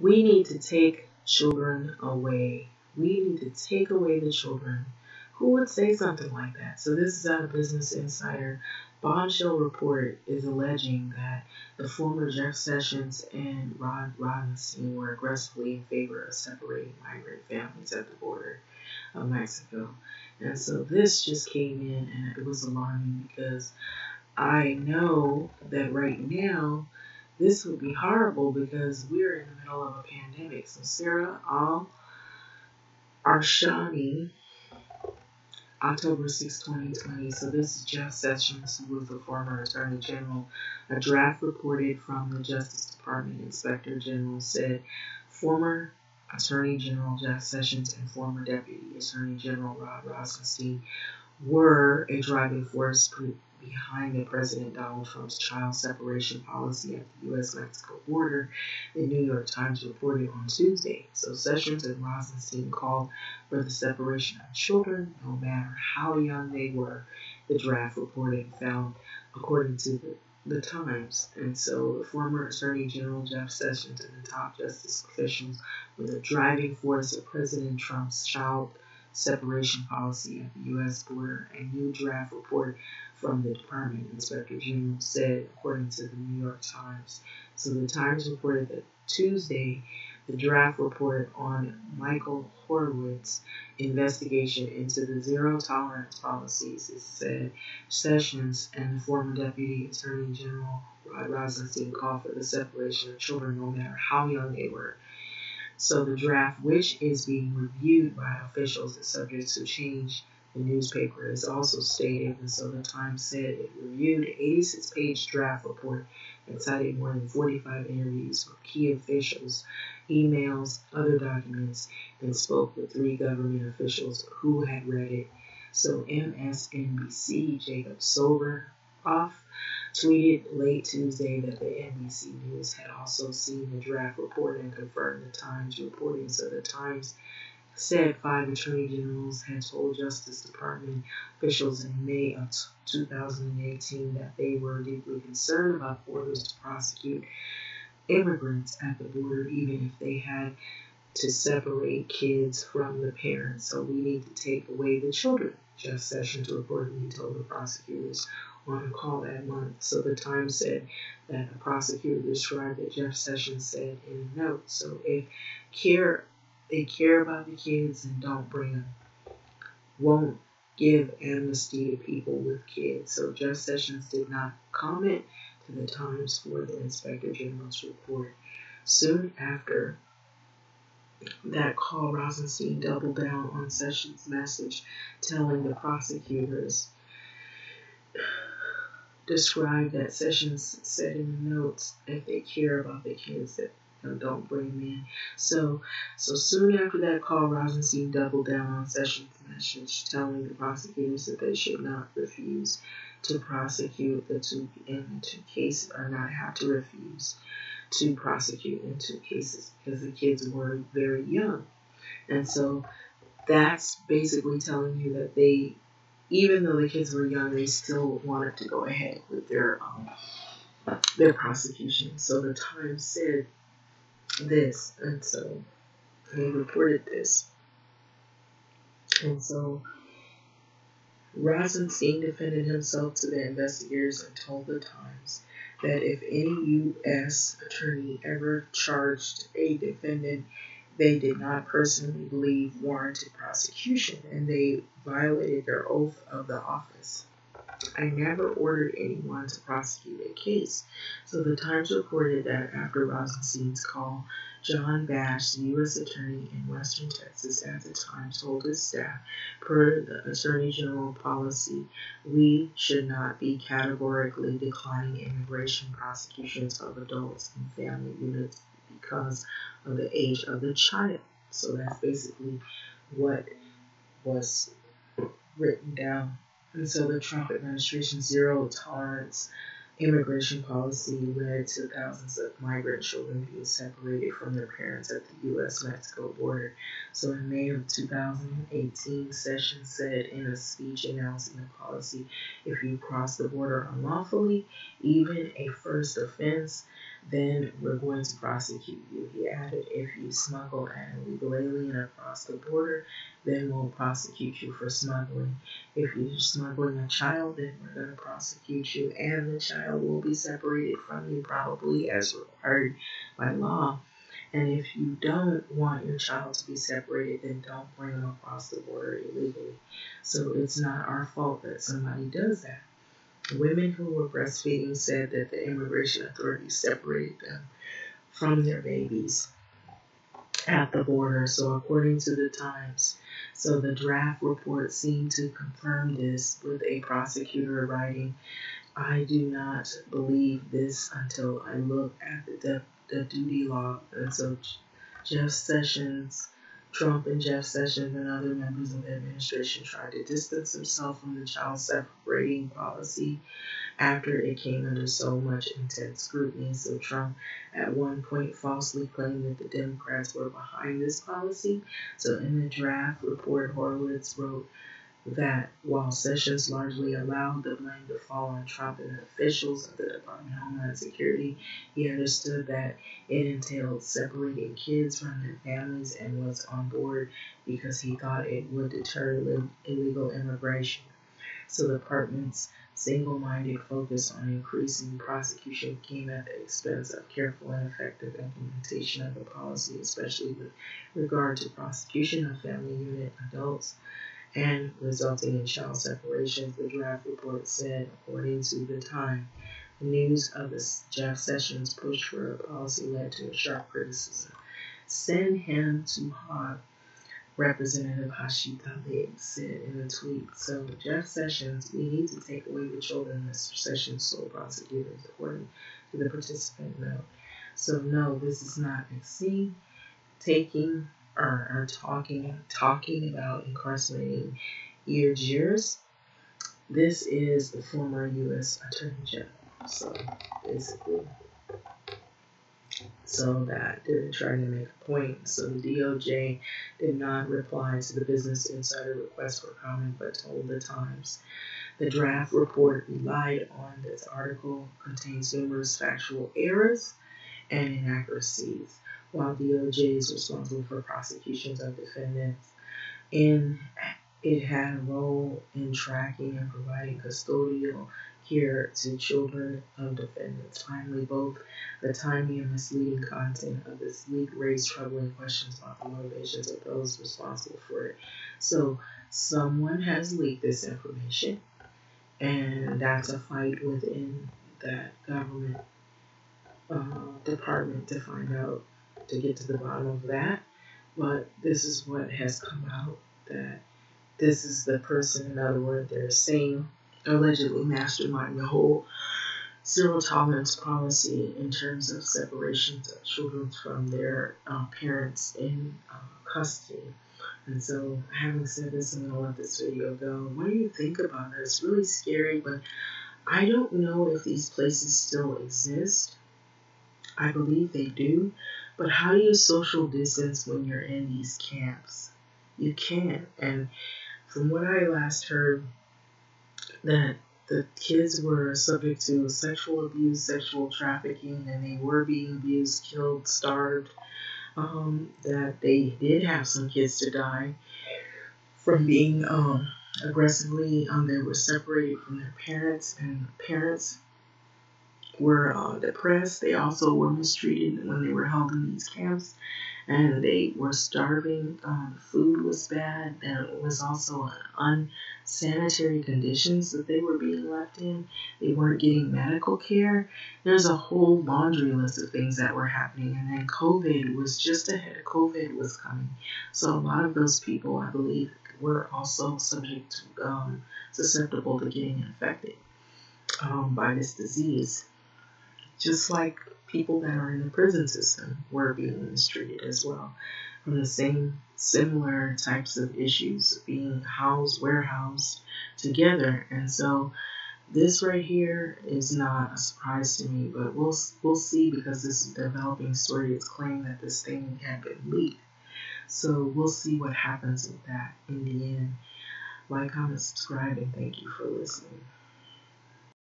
We need to take children away. We need to take away the children. Who would say something like that? So this is out of Business Insider. Bombshell report is alleging that the former Jeff Sessions and Rod Rosenstein were aggressively in favor of separating migrant families at the border of Mexico. And so this just came in and it was alarming because I know that right now this would be horrible because we're in the middle of a pandemic. So Sarah Al Arshani, October 6, 2020. So this is Jeff Sessions, who was the former Attorney General. A draft reported from the Justice Department Inspector General said former Attorney General Jeff Sessions and former Deputy Attorney General Rod Rosenstein were a driving force behind the President Donald Trump's child separation policy at the U.S. Mexico border, the New York Times reported on Tuesday. So Sessions and Rosenstein called for the separation of children, no matter how young they were, the draft reported found, according to the the Times. And so former Attorney General Jeff Sessions and the top justice officials were the driving force of President Trump's child separation policy at the U.S. border. A new draft report from the Department Inspector General said, according to the New York Times. So the Times reported that Tuesday the draft report on Michael Horowitz's investigation into the zero tolerance policies. It said Sessions and former Deputy Attorney General Rod Rosenstein called for the separation of children no matter how young they were. So the draft, which is being reviewed by officials, is subject to change. The newspaper has also stated, and so the Times said it reviewed 86 page draft report and cited more than 45 interviews with key officials emails, other documents, and spoke with three government officials who had read it. So MSNBC Jacob Soboroff tweeted late Tuesday that the NBC News had also seen the draft report and confirmed the Times reporting. So the Times said five attorney generals had told Justice Department officials in May of 2018 that they were deeply concerned about orders to prosecute immigrants at the border, even if they had to separate kids from the parents. So we need to take away the children. Jeff Sessions reportedly told the prosecutors on a call that month. So the Times said that the prosecutor described that Jeff Sessions said in a note. So if care they care about the kids and don't bring them, won't give amnesty to people with kids. So Jeff Sessions did not comment to the Times for the Inspector General's report. Soon after that call, Rosenstein doubled down on Sessions' message, telling the prosecutors, described that Sessions said in the notes, if they care about the kids, that don't bring me. So, so soon after that call, Rosenstein doubled down on Sessions' message, telling the prosecutors that they should not refuse to prosecute the two in two cases or not have to refuse to prosecute in two cases because the kids were very young. And so that's basically telling you that they, even though the kids were young, they still wanted to go ahead with their um, their prosecution. So the Times said this, and so they reported this. And so Rosenstein defended himself to the investigators and told the Times that if any U.S. attorney ever charged a defendant they did not personally believe warranted prosecution and they violated their oath of the office. I never ordered anyone to prosecute a case. So the Times reported that after Rosenstein's call, John Bash, the U.S. Attorney in Western Texas at the time, told his staff, per the Attorney General policy, we should not be categorically declining immigration prosecutions of adults and family units because of the age of the child. So that's basically what was written down and so the Trump administration's zero tolerance immigration policy led to thousands of migrant children being separated from their parents at the U.S. Mexico border. So in May of 2018, Sessions said in a speech announcing the policy if you cross the border unlawfully, even a first offense, then we're going to prosecute you. He added, if you smuggle an illegal alien across the border, then we'll prosecute you for smuggling. If you're smuggling a child, then we're going to prosecute you, and the child will be separated from you, probably as required by law. And if you don't want your child to be separated, then don't bring them across the border illegally. So it's not our fault that somebody does that. Women who were breastfeeding said that the immigration authorities separated them from their babies at the border. So, according to the Times, so the draft report seemed to confirm this with a prosecutor writing, I do not believe this until I look at the, the duty law. And so Jeff Sessions Trump and Jeff Sessions and other members of the administration tried to distance themselves from the child separating policy after it came under so much intense scrutiny. So Trump at one point falsely claimed that the Democrats were behind this policy. So in the draft report, Horowitz wrote that while Sessions largely allowed the blame to fall on Trump and the officials of the Of Homeland Security, he understood that it entailed separating kids from their families and was on board because he thought it would deter illegal immigration. So the department's single-minded focus on increasing prosecution came at the expense of careful and effective implementation of the policy, especially with regard to prosecution of family unit adults and resulting in child separations, the draft report said, according to the time. The news of the Jeff Sessions push for a policy led to a sharp criticism. Send him to Hague, Representative Rashida Tlaib said in a tweet. So, Jeff Sessions, we need to take away the children, Mr. Sessions sole prosecutors, according to the participant note. So, no, this is not vaccine taking or, are talking talking about incarcerating Eargears. This is the former U.S. Attorney General. So basically, so that didn't try to make a point. So the DOJ did not reply to the Business Insider request for comment, but told the Times. The draft report relied on this article contains numerous factual errors and inaccuracies while DOJ is responsible for prosecutions of defendants. And it had a role in tracking and providing custodial care to children of defendants. Finally, both the timely and misleading content of this leak raised troubling questions about the motivations of those responsible for it. So, someone has leaked this information, and that's a fight within that government uh, department to find out to get to the bottom of that. But this is what has come out that this is the person, in other words, they're saying allegedly mastermind the whole zero tolerance policy in terms of separations of children from their uh, parents in uh, custody. And so, having said this, I'm going to let this video go. What do you think about it? It's really scary, but I don't know if these places still exist. I believe they do. But how do you social distance when you're in these camps? You can't. And from what I last heard, that the kids were subject to sexual abuse, sexual trafficking, and they were being abused, killed, starved. Um, that they did have some kids to die from being um, aggressively, um, they were separated from their parents, and parents were uh, depressed. They also were mistreated when they were held in these camps, and they were starving. Um, food was bad. There was also unsanitary conditions that they were being left in. They weren't getting medical care. There's a whole laundry list of things that were happening, and then COVID was just ahead. COVID was coming, so a lot of those people, I believe, were also subject to um, susceptible to getting infected um, by this disease just like people that are in the prison system were being mistreated as well from the same similar types of issues being housed, warehoused together. And so this right here is not a surprise to me, but we'll we'll see because this is developing story. It's claimed that this thing had been leaked. So we'll see what happens with that in the end. Like, comment, subscribe, and thank you for listening.